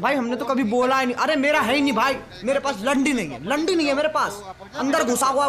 भाई, हमने तो कभी बोला ही नहीं। अरे, मेरा है ही नहीं भाई। मेरे पास लंडी नहीं है। लंडी नहीं है मेरे पास। अंदर घुसा हुआ